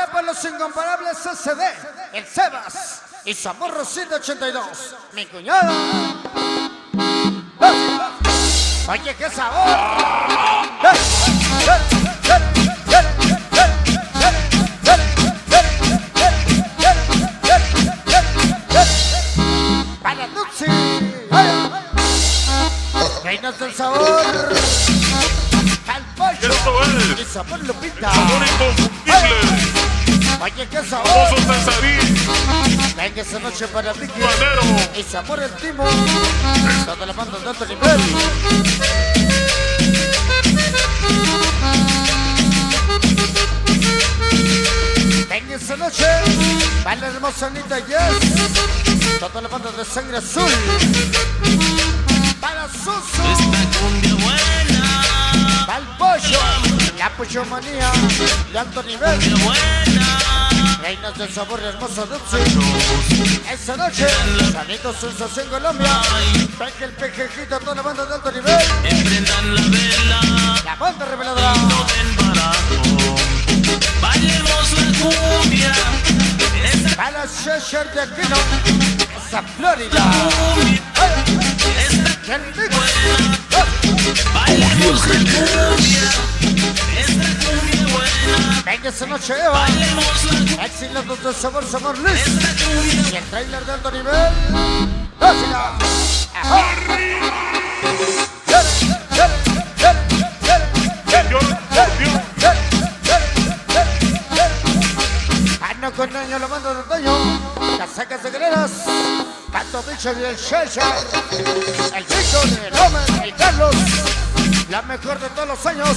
baila por los incomparables SD, el Sebas y su amor Rosita 82. Mi cuñada. Oye, qué sabor. Para Dutzi. Reinas del sabor. Es Y sabor Lupita. Sabor inconfundible. Oye, qué Cesarín. Venga esa noche para Vicky. Manero. Y sabor el timo. Toda la banda de alto nivel. Venga esa noche. Para la hermosa Anita Yes. Toda la banda de sangre azul. Para Susu. Esta cumbia buena, Para el pollo. La pollo manía. De alto nivel. cumbia buena. Reinas del sabor hermoso Dupsi. Esa noche, Sanito Sensación Colombia. Peje el pejejito, toda la banda de alto nivel. Emprendan la vela, La banda reveladora. no den barato. Bailemos la cumbia, esta Para Cheshire de Aquino. Esa Florida. ¡Qué rico! bailemos la cumbia, esta esa noche, Eva. Exiliados del sabor, sabor cumbia Y el trailer de alto nivel. Señor Escorpión. Ano con año lo mando de Toño. Casacas de guerreras. Pato Bicho y el Shesha. El Víctor, el Homer, el Carlos. La mejor de todos los años.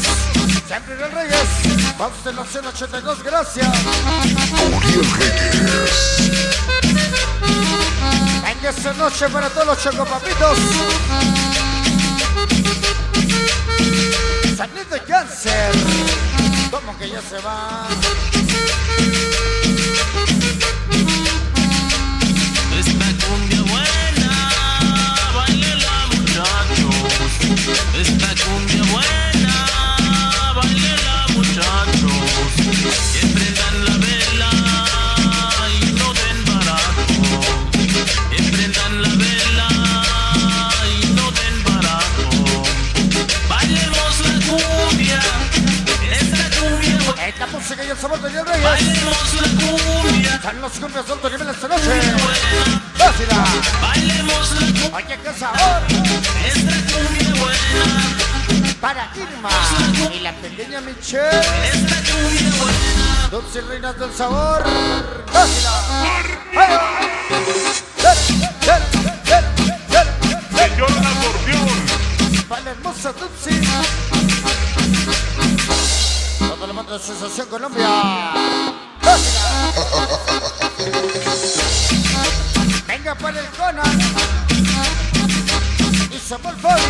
Siempre el Reyes. Constelación 82, gracias. Venga esta noche para todos los chocopapitos. De cáncer. ¿Cómo que ya se va? Esta música y el sabor de Dios Reyes. Son los cumbias alto nivel esta noche. ¡Dásela! bailemos la cumbia, Oye, qué sabor. Para Irma y la pequeña Michelle. Esta cumbia reinas del sabor. ¡Dásela! ¡Ay! ¡Dale, dale, dale, dale, dale! Señor Acordeón. Para la hermosa Dulce. De Sensación Colombia. Venga para el Conan. Y Boy.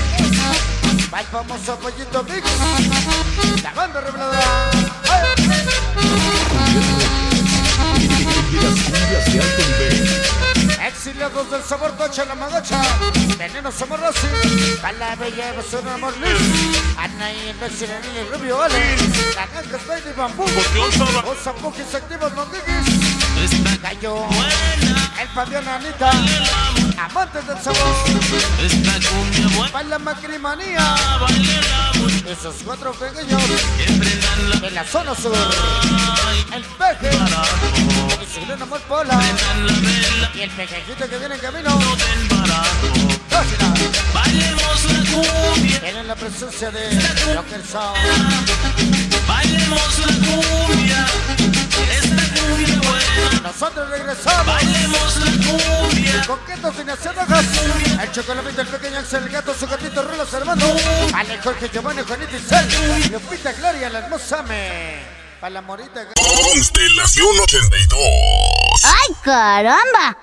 Va el famoso pollito Mix. El rubio Ale, la Nanca Spade y Bambú, los Zapuquis activos los Digis, Gallo, el Fabián Anita, amantes del sabor, esta cumbia buena, para la macrimanía, bailela mucho, esos cuatro pequeños. Que prendan la la zona sur, el peje, y su gran amor Pola, el pejejito que viene en camino. Bailemos la cumbia, Tienen la presencia de Rocker Sound. bailemos la cumbia, esta cumbia buena, Nosotros regresamos. bailemos la cumbia, Coquetos sin hacer ojos. El chocolate, el pequeño Axel, el gato, su gatito, Rulas, Armando. Ale, Jorge, Giovanni, Juanito y Sel. Lupita, Gloria, la hermosa me. Para la morita. Constelación 82. ¡Ay, caramba!